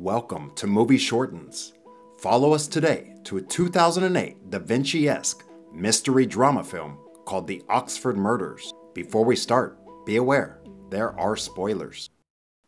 Welcome to Movie Shortens. Follow us today to a 2008 Da Vinci esque mystery drama film called The Oxford Murders. Before we start, be aware there are spoilers.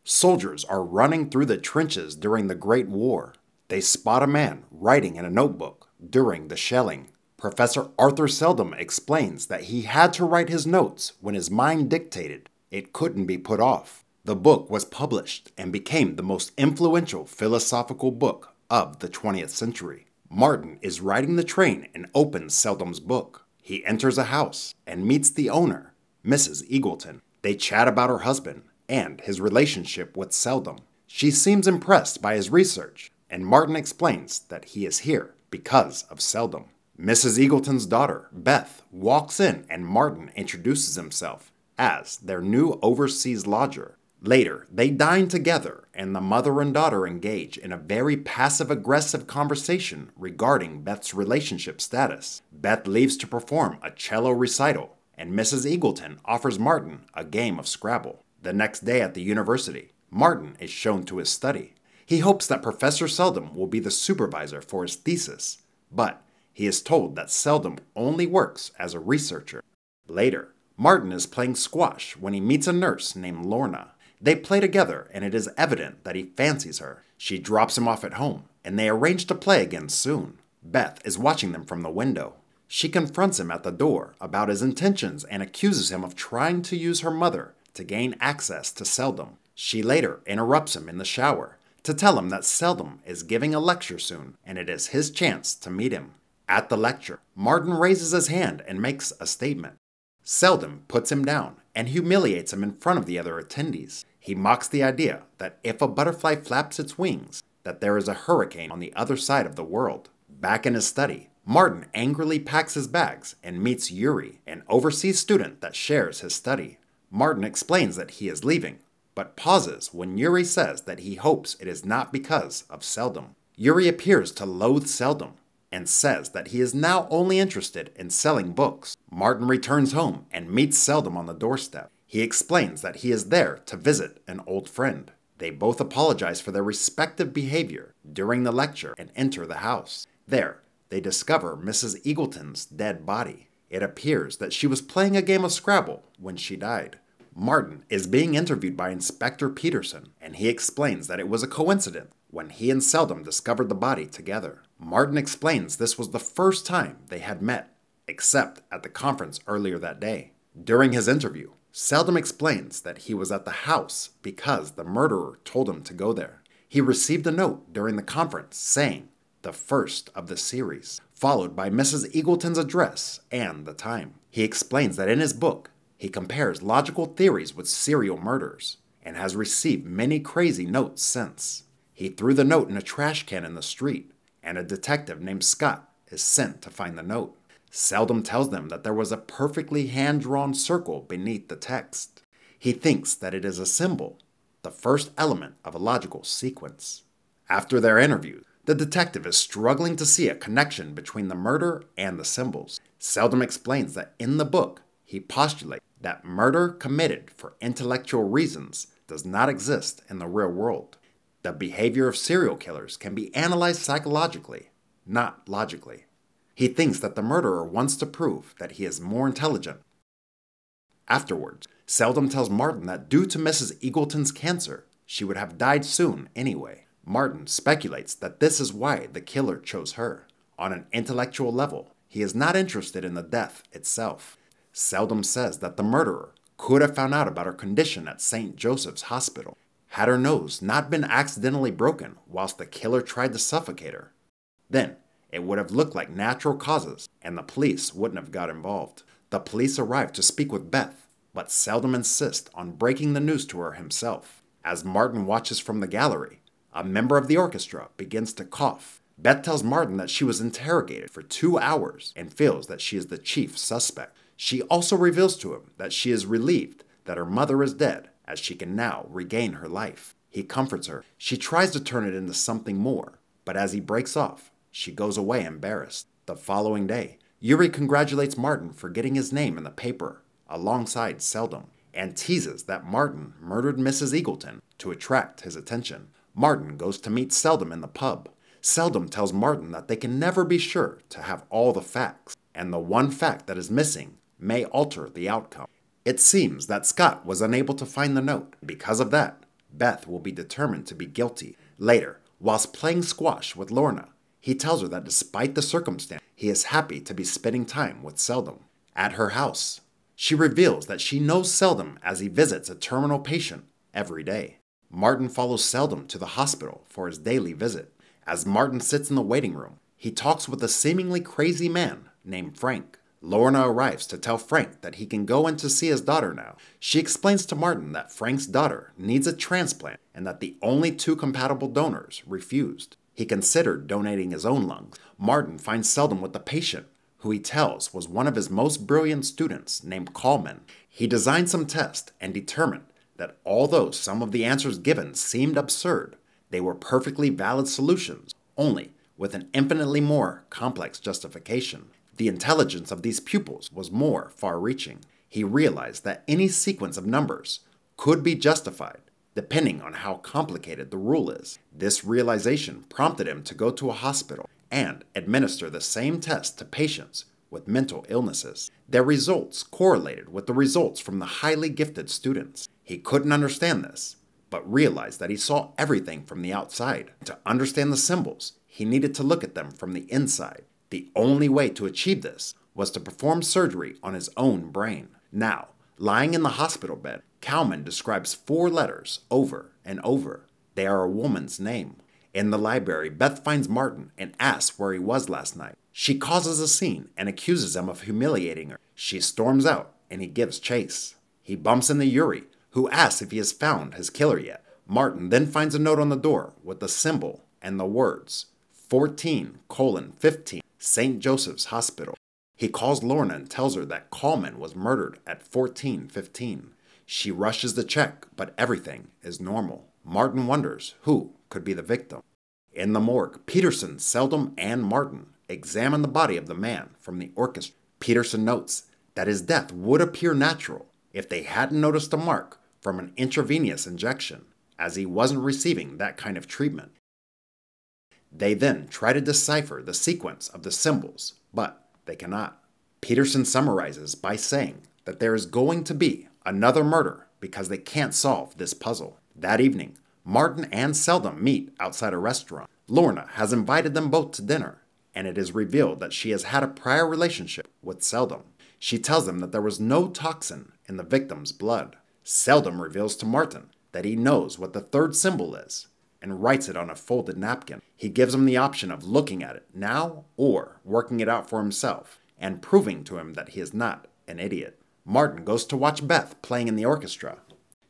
Soldiers are running through the trenches during the Great War. They spot a man writing in a notebook during the shelling. Professor Arthur Seldom explains that he had to write his notes when his mind dictated. It couldn't be put off. The book was published and became the most influential philosophical book of the 20th century. Martin is riding the train and opens Seldom's book. He enters a house and meets the owner, Mrs. Eagleton. They chat about her husband and his relationship with Seldom. She seems impressed by his research, and Martin explains that he is here because of Seldom. Mrs. Eagleton's daughter, Beth, walks in and Martin introduces himself as their new overseas lodger. Later, they dine together and the mother and daughter engage in a very passive aggressive conversation regarding Beth's relationship status. Beth leaves to perform a cello recital, and Mrs. Eagleton offers Martin a game of Scrabble. The next day at the university, Martin is shown to his study. He hopes that Professor Seldom will be the supervisor for his thesis, but he is told that Seldom only works as a researcher. Later, Martin is playing squash when he meets a nurse named Lorna. They play together, and it is evident that he fancies her. She drops him off at home, and they arrange to play again soon. Beth is watching them from the window. She confronts him at the door about his intentions and accuses him of trying to use her mother to gain access to Seldom. She later interrupts him in the shower to tell him that Seldom is giving a lecture soon, and it is his chance to meet him. At the lecture, Martin raises his hand and makes a statement. Seldom puts him down and humiliates him in front of the other attendees. He mocks the idea that if a butterfly flaps its wings, that there is a hurricane on the other side of the world. Back in his study, Martin angrily packs his bags and meets Yuri, an overseas student that shares his study. Martin explains that he is leaving, but pauses when Yuri says that he hopes it is not because of Seldom. Yuri appears to loathe Seldom and says that he is now only interested in selling books. Martin returns home and meets Seldom on the doorstep. He explains that he is there to visit an old friend. They both apologize for their respective behavior during the lecture and enter the house. There, they discover Mrs. Eagleton's dead body. It appears that she was playing a game of Scrabble when she died. Martin is being interviewed by Inspector Peterson, and he explains that it was a coincidence when he and Seldom discovered the body together. Martin explains this was the first time they had met, except at the conference earlier that day. During his interview, Seldom explains that he was at the house because the murderer told him to go there. He received a note during the conference saying, the first of the series, followed by Mrs. Eagleton's address and the time. He explains that in his book, he compares logical theories with serial murders and has received many crazy notes since. He threw the note in a trash can in the street, and a detective named Scott is sent to find the note. Seldom tells them that there was a perfectly hand drawn circle beneath the text. He thinks that it is a symbol, the first element of a logical sequence. After their interview, the detective is struggling to see a connection between the murder and the symbols. Seldom explains that in the book, he postulates that murder committed for intellectual reasons does not exist in the real world. The behavior of serial killers can be analyzed psychologically, not logically. He thinks that the murderer wants to prove that he is more intelligent. Afterwards, Seldom tells Martin that due to Mrs. Eagleton's cancer, she would have died soon anyway. Martin speculates that this is why the killer chose her. On an intellectual level, he is not interested in the death itself. Seldom says that the murderer could have found out about her condition at St. Joseph's Hospital had her nose not been accidentally broken whilst the killer tried to suffocate her. Then it would have looked like natural causes and the police wouldn't have got involved. The police arrive to speak with Beth, but Seldom insist on breaking the news to her himself. As Martin watches from the gallery, a member of the orchestra begins to cough. Beth tells Martin that she was interrogated for two hours and feels that she is the chief suspect. She also reveals to him that she is relieved that her mother is dead as she can now regain her life. He comforts her. She tries to turn it into something more, but as he breaks off, she goes away embarrassed. The following day, Yuri congratulates Martin for getting his name in the paper alongside Seldom and teases that Martin murdered Mrs. Eagleton to attract his attention. Martin goes to meet Seldom in the pub. Seldom tells Martin that they can never be sure to have all the facts, and the one fact that is missing may alter the outcome. It seems that Scott was unable to find the note. Because of that, Beth will be determined to be guilty. Later, whilst playing squash with Lorna, he tells her that despite the circumstance, he is happy to be spending time with Seldom. At her house, she reveals that she knows Seldom as he visits a terminal patient every day. Martin follows Seldom to the hospital for his daily visit. As Martin sits in the waiting room, he talks with a seemingly crazy man named Frank. Lorna arrives to tell Frank that he can go in to see his daughter now. She explains to Martin that Frank's daughter needs a transplant and that the only two compatible donors refused. He considered donating his own lungs. Martin finds Seldom with the patient, who he tells was one of his most brilliant students named Coleman. He designed some tests and determined that although some of the answers given seemed absurd, they were perfectly valid solutions, only with an infinitely more complex justification. The intelligence of these pupils was more far reaching. He realized that any sequence of numbers could be justified depending on how complicated the rule is. This realization prompted him to go to a hospital and administer the same test to patients with mental illnesses. Their results correlated with the results from the highly gifted students. He couldn't understand this, but realized that he saw everything from the outside. To understand the symbols, he needed to look at them from the inside. The only way to achieve this was to perform surgery on his own brain. Now, lying in the hospital bed, Cowman describes four letters over and over. They are a woman's name. In the library, Beth finds Martin and asks where he was last night. She causes a scene and accuses him of humiliating her. She storms out and he gives chase. He bumps into Yuri, who asks if he has found his killer yet. Martin then finds a note on the door with the symbol and the words 14 colon 15 St. Joseph's Hospital. He calls Lorna and tells her that Coleman was murdered at 1415. She rushes the check, but everything is normal. Martin wonders who could be the victim. In the morgue, Peterson, Seldom, and Martin examine the body of the man from the orchestra. Peterson notes that his death would appear natural if they hadn't noticed a mark from an intravenous injection, as he wasn't receiving that kind of treatment. They then try to decipher the sequence of the symbols, but they cannot. Peterson summarizes by saying that there is going to be another murder because they can't solve this puzzle. That evening, Martin and Seldom meet outside a restaurant. Lorna has invited them both to dinner, and it is revealed that she has had a prior relationship with Seldom. She tells them that there was no toxin in the victim's blood. Seldom reveals to Martin that he knows what the third symbol is and writes it on a folded napkin. He gives him the option of looking at it now or working it out for himself and proving to him that he is not an idiot. Martin goes to watch Beth playing in the orchestra.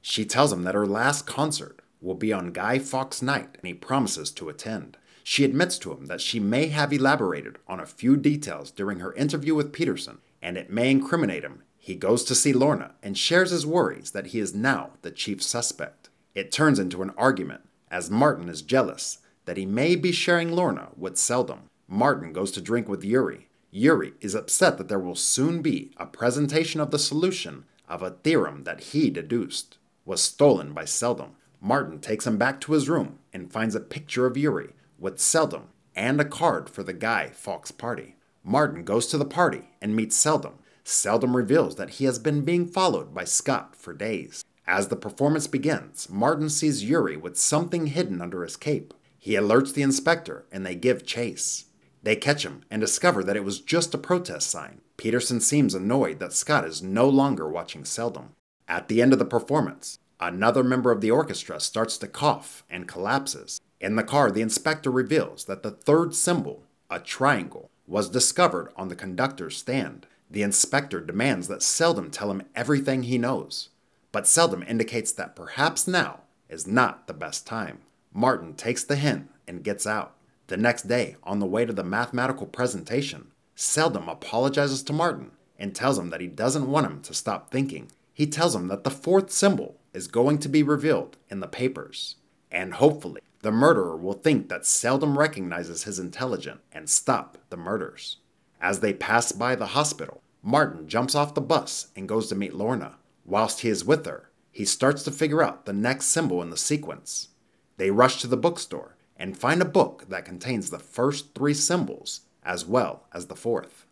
She tells him that her last concert will be on Guy Fawkes Night and he promises to attend. She admits to him that she may have elaborated on a few details during her interview with Peterson and it may incriminate him. He goes to see Lorna and shares his worries that he is now the chief suspect. It turns into an argument as Martin is jealous that he may be sharing Lorna with Seldom. Martin goes to drink with Yuri. Yuri is upset that there will soon be a presentation of the solution of a theorem that he deduced was stolen by Seldom. Martin takes him back to his room and finds a picture of Yuri with Seldom and a card for the Guy Fawkes party. Martin goes to the party and meets Seldom. Seldom reveals that he has been being followed by Scott for days. As the performance begins, Martin sees Yuri with something hidden under his cape. He alerts the inspector and they give chase. They catch him and discover that it was just a protest sign. Peterson seems annoyed that Scott is no longer watching Seldom. At the end of the performance, another member of the orchestra starts to cough and collapses. In the car, the inspector reveals that the third symbol, a triangle, was discovered on the conductor's stand. The inspector demands that Seldom tell him everything he knows but Seldom indicates that perhaps now is not the best time. Martin takes the hint and gets out. The next day, on the way to the mathematical presentation, Seldom apologizes to Martin and tells him that he doesn't want him to stop thinking. He tells him that the fourth symbol is going to be revealed in the papers, and hopefully, the murderer will think that Seldom recognizes his intelligence and stop the murders. As they pass by the hospital, Martin jumps off the bus and goes to meet Lorna. Whilst he is with her, he starts to figure out the next symbol in the sequence. They rush to the bookstore and find a book that contains the first three symbols as well as the fourth.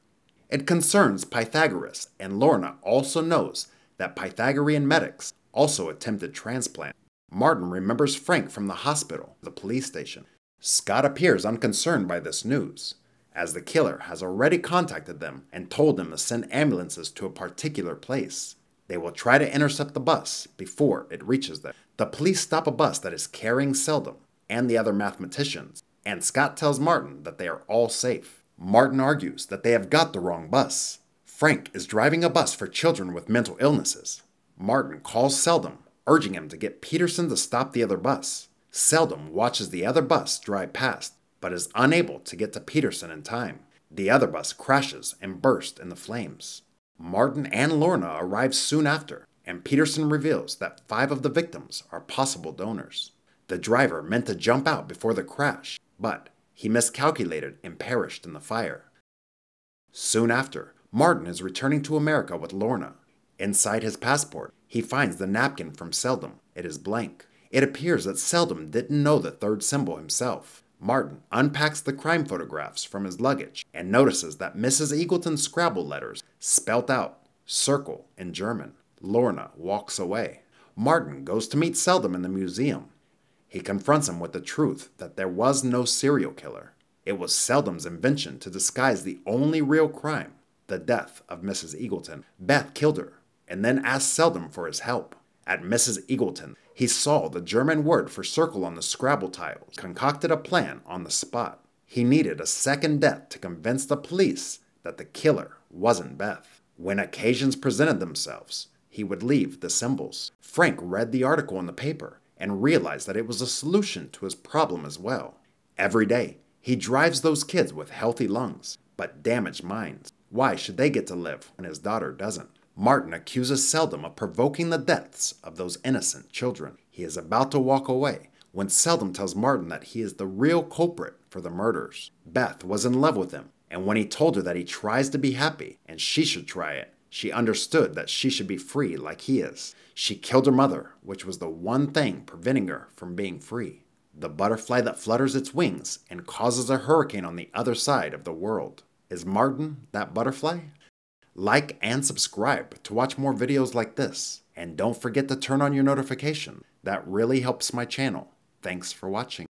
It concerns Pythagoras, and Lorna also knows that Pythagorean medics also attempted transplant. Martin remembers Frank from the hospital, the police station. Scott appears unconcerned by this news, as the killer has already contacted them and told them to send ambulances to a particular place. They will try to intercept the bus before it reaches them. The police stop a bus that is carrying Seldom and the other mathematicians, and Scott tells Martin that they are all safe. Martin argues that they have got the wrong bus. Frank is driving a bus for children with mental illnesses. Martin calls Seldom, urging him to get Peterson to stop the other bus. Seldom watches the other bus drive past, but is unable to get to Peterson in time. The other bus crashes and bursts in the flames. Martin and Lorna arrive soon after, and Peterson reveals that five of the victims are possible donors. The driver meant to jump out before the crash, but he miscalculated and perished in the fire. Soon after, Martin is returning to America with Lorna. Inside his passport, he finds the napkin from Seldom. It is blank. It appears that Seldom didn't know the third symbol himself. Martin unpacks the crime photographs from his luggage and notices that Mrs. Eagleton's Scrabble letters spelt out circle in German. Lorna walks away. Martin goes to meet Seldom in the museum. He confronts him with the truth that there was no serial killer. It was Seldom's invention to disguise the only real crime, the death of Mrs. Eagleton. Beth killed her and then asked Seldom for his help. At Mrs. Eagleton, he saw the German word for circle on the Scrabble tiles, concocted a plan on the spot. He needed a second death to convince the police that the killer wasn't Beth. When occasions presented themselves, he would leave the symbols. Frank read the article in the paper and realized that it was a solution to his problem as well. Every day, he drives those kids with healthy lungs, but damaged minds. Why should they get to live when his daughter doesn't? Martin accuses Seldom of provoking the deaths of those innocent children. He is about to walk away when Seldom tells Martin that he is the real culprit for the murders. Beth was in love with him, and when he told her that he tries to be happy and she should try it, she understood that she should be free like he is. She killed her mother, which was the one thing preventing her from being free. The butterfly that flutters its wings and causes a hurricane on the other side of the world. Is Martin that butterfly? Like and subscribe to watch more videos like this. And don't forget to turn on your notification. That really helps my channel. Thanks for watching.